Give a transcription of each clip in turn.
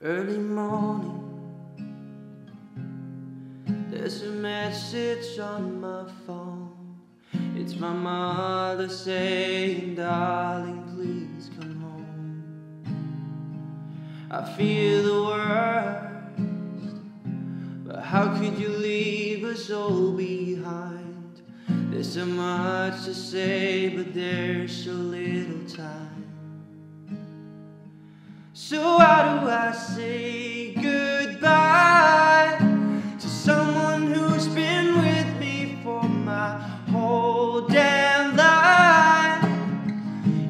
Early morning, there's a message on my phone. It's my mother saying, Darling, please come home. I feel the worst, but how could you leave us all behind? There's so much to say, but there's so little time. So how do I say goodbye to someone who's been with me for my whole damn life?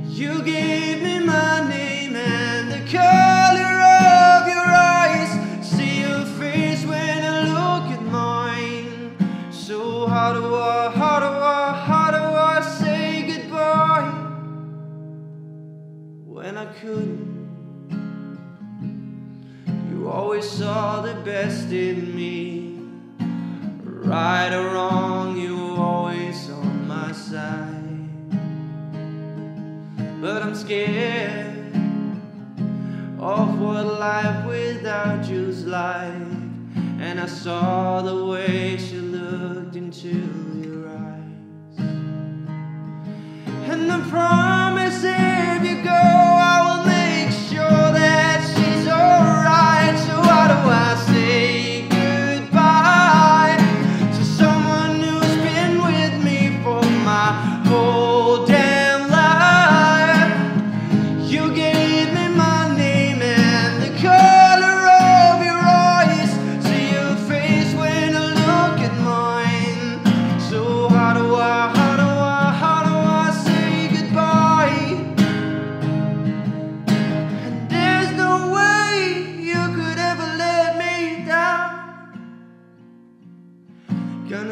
You gave me my name and the color of your eyes. See your face when I look at mine. So how do I, how do I, how do I say goodbye when I couldn't? You always saw the best in me. Right or wrong, you were always on my side. But I'm scared of what life without you's like. And I saw the way she looked into your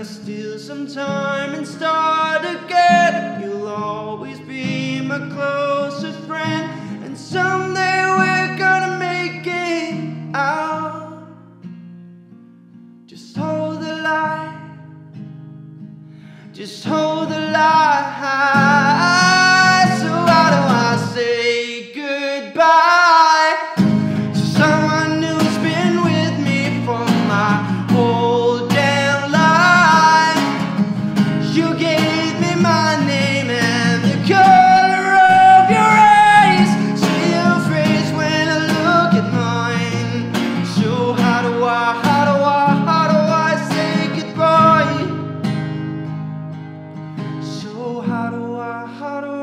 steal some time and start again. You'll always be my closest friend, and someday we're gonna make it out. Just hold the light, just hold the light. 하루와 하루